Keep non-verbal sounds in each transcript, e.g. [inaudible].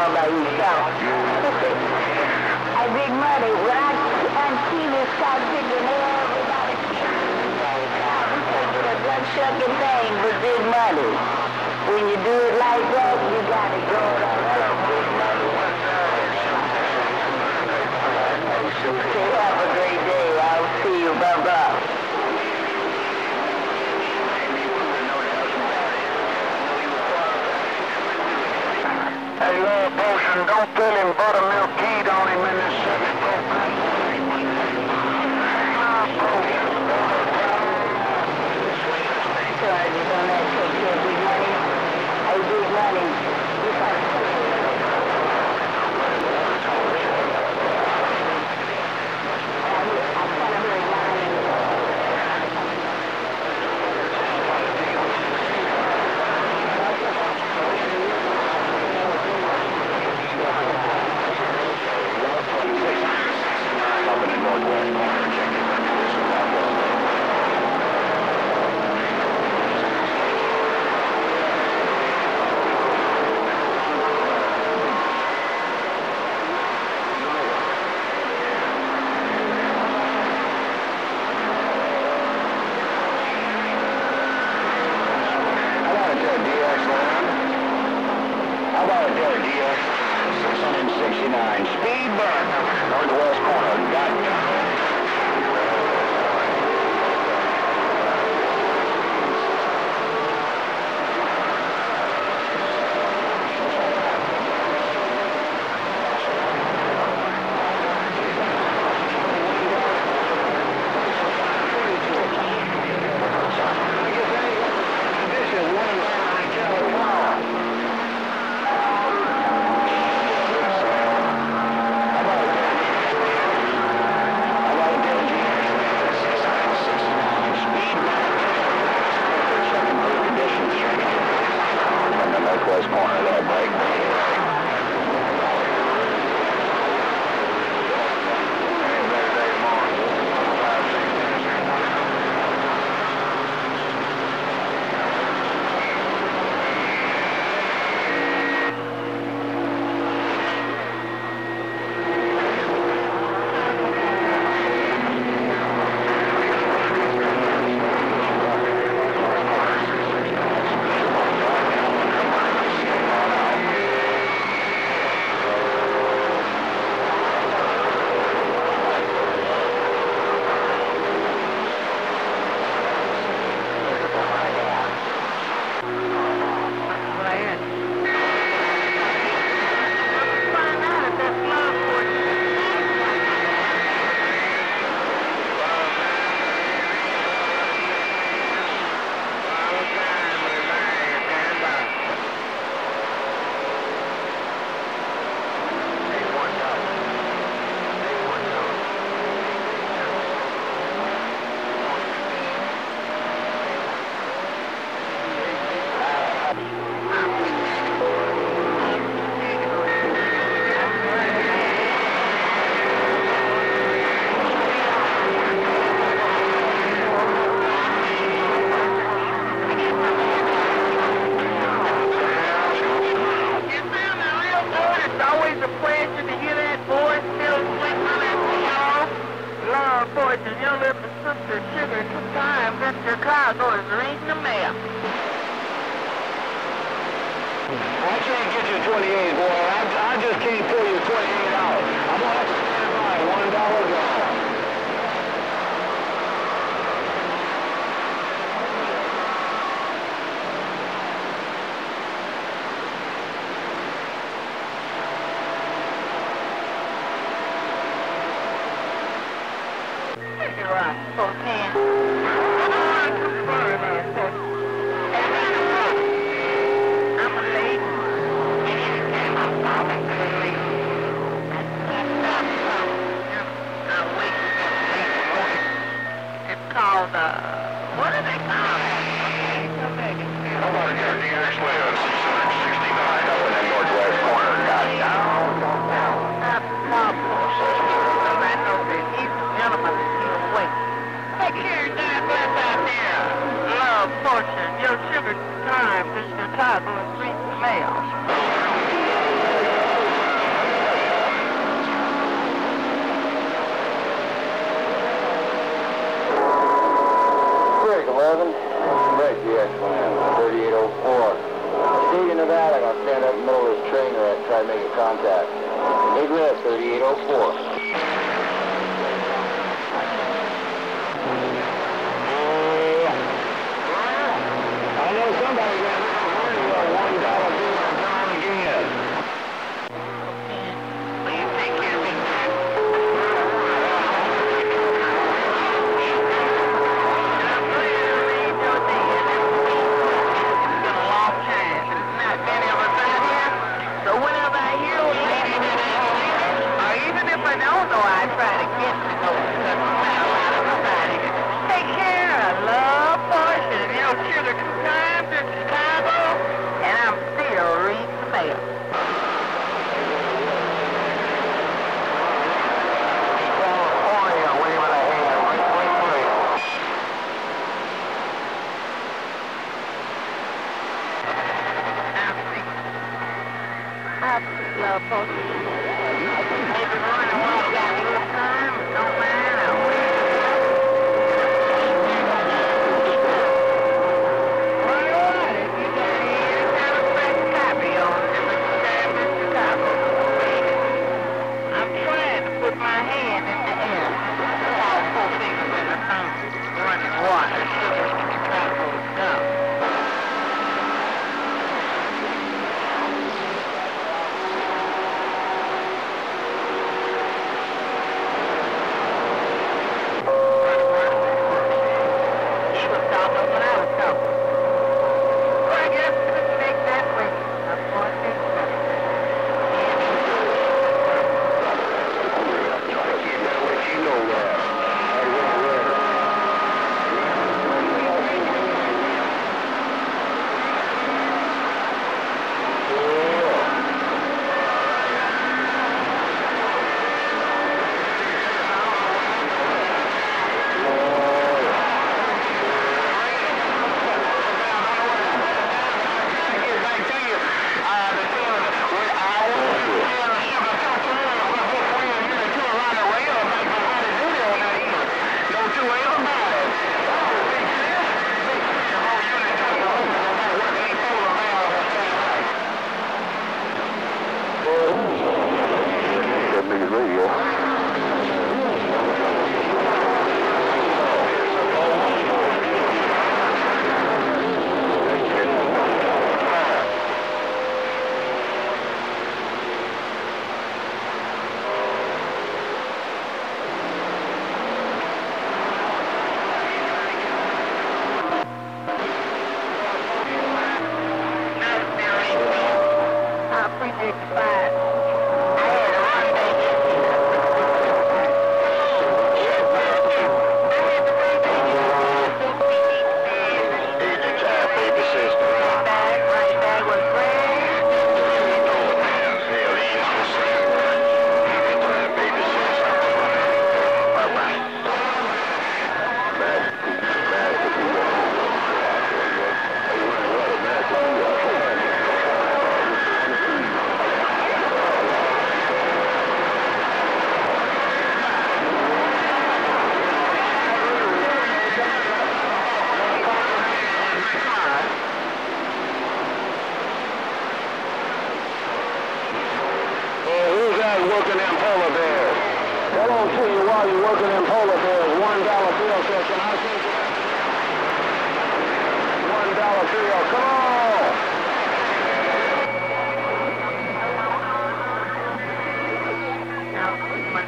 all by yourself. hey, [laughs] big money, when I, I see this start picking everybody. A gun shucking thing, but big money. When you do it like that, you gotta go on. Have a great day. I'll see you. Bye-bye. Potion, don't fill him buttermilk keyed on him in this second charges on that take care of big money. Hey, big money. You gotta take care of I kind of heard nine in the How about a DX, Lon? How about a DX 669? Burn. Northwest corner. up sister sugar two times reading the mail. I can't get you 28, boy. I, I just can't pull you 28 out. I'm going to have to stand by $1. fortune, your sugar time is the type of sweet 11, 3804. State of Nevada, I'm gonna stand up in the middle of this train wreck, try to make a contact. Egress 3804. Hello to you while you're working in polar bears. One dollar bill says, can I see you? One dollar bill, come on! Now, when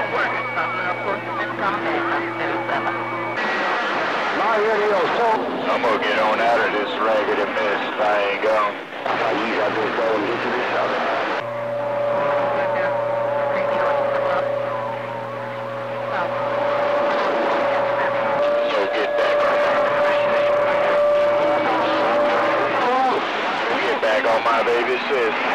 it's working something, of course, it's come back up to. My radio's told. I'm gonna get on out of this raggedy mess if I ain't gone. I that this phone to get to this other. So get back on my Get back on my